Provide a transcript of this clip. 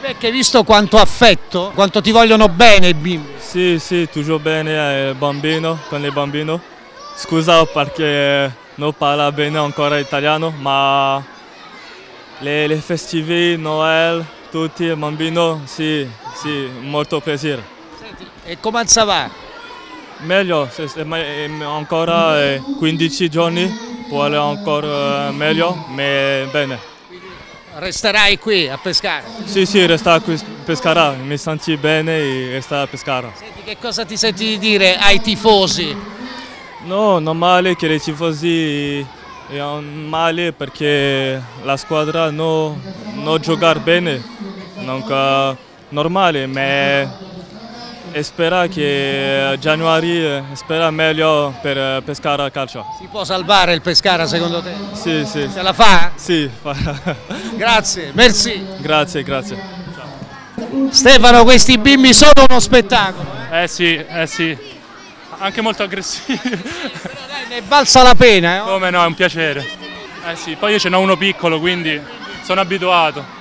Perché hai visto quanto affetto, quanto ti vogliono bene i bimbi? Sì, sì, toujours bene, eh, bambino, con i bambini. Scusa perché non parlo bene ancora italiano, ma le, le festive, Noel, tutti i bambini, sì, sì, molto piacere. Senti, e come ça va? Meglio, se, se, ehm, ancora eh, 15 giorni, può aller ancora eh, meglio, ma bene. Resterai qui a pescare. Sì, sì, resta qui a pescare, mi senti bene e resta a pescare. Senti, che cosa ti senti di dire ai tifosi? No, non male che i tifosi è un male perché la squadra non, non giocare bene, donc eh, normale, ma e spera che a gennaio eh, spera meglio per eh, pescare a calcio. Si può salvare il Pescara secondo te? Sì, sì, Ce la fa? sì, fa- Grazie, merci. grazie, grazie. Stefano, questi bimbi sono uno spettacolo. eh? Eh sì, eh sì. Anche molto aggressivi. Però dai, ne valsa la pena. eh? Come no, è un piacere. Eh sì, poi io ce n'ho uno piccolo, quindi sono abituato.